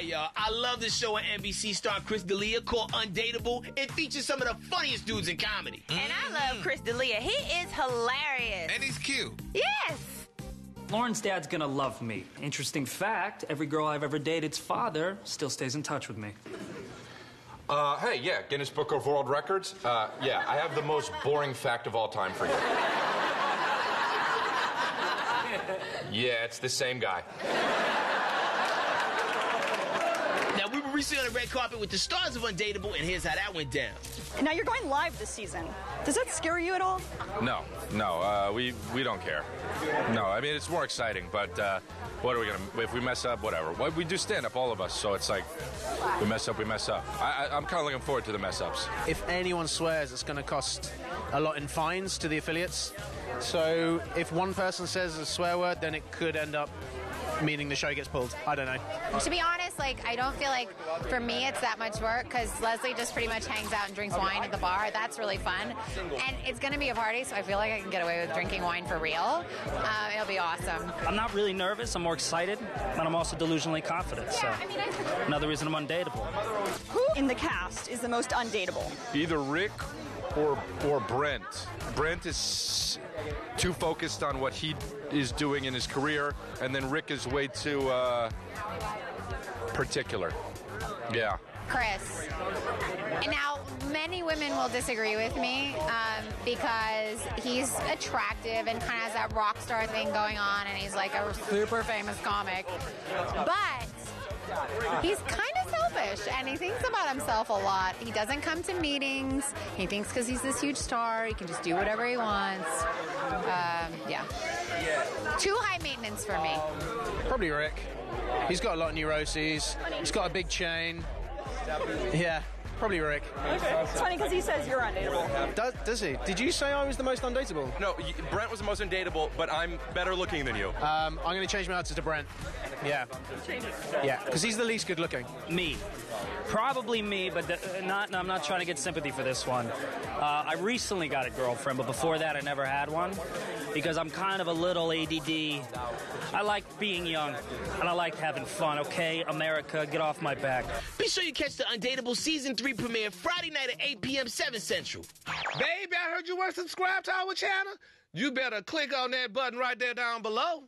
lie, y'all. I love this show on NBC star Chris D'Elia called Undateable. It features some of the funniest dudes in comedy. And I love Chris D'Elia. He is hilarious. And he's cute. Yes. Lauren's dad's gonna love me. Interesting fact every girl I've ever dated's father still stays in touch with me. Uh, hey, yeah, Guinness Book of World Records. Uh, yeah, I have the most boring fact of all time for you. yeah, it's the same guy. Now, we were recently on the red carpet with the stars of Undateable, and here's how that went down. And now you're going live this season. Does that scare you at all? No, no, uh, we we don't care. No, I mean it's more exciting, but uh, what are we gonna? If we mess up, whatever. Well, we do stand up, all of us. So it's like we mess up, we mess up. I, I, I'm kind of looking forward to the mess ups. If anyone swears, it's going to cost a lot in fines to the affiliates. So if one person says a swear word, then it could end up meaning the show gets pulled. I don't know. To be honest, like I don't feel like for me it's that much work because Leslie just pretty much hangs out and drinks wine at the bar. That's really fun, and it's going to be a party, so I feel like I can get away with drinking wine for real. Uh, it'll be awesome. I'm not really nervous, I'm more excited, but I'm also delusionally confident. So another reason I'm undateable. Who in the cast is the most undateable? Either Rick or or Brent. Brent is too focused on what he is doing in his career, and then Rick is way too uh, particular. Yeah. Chris. And now, many women will disagree with me um, because he's attractive and kind of has that rock star thing going on, and he's like a super famous comic. But he's kind of selfish and he thinks about himself a lot. He doesn't come to meetings. He thinks because he's this huge star, he can just do whatever he wants. Um, yeah. Too high maintenance for me. Probably Rick. He's got a lot of neuroses. He's got a big chain. Yeah, probably Rick. It's funny because he says you're undateable. Does, does he? Did you say I was the most undateable? No, Brent was the most undateable, but I'm better looking than you. Um, I'm going to change my answer to Brent. Yeah. Yeah, because he's the least good looking. Me. Probably me, but the, not. I'm not trying to get sympathy for this one. Uh, I recently got a girlfriend, but before that, I never had one because I'm kind of a little ADD. I like being young and I like having fun. Okay, America, get off my back. Be sure you catch the Undateable Season 3 premiere Friday night at 8 p.m. 7 Central. Baby, I heard you weren't subscribed to our channel. You better click on that button right there down below.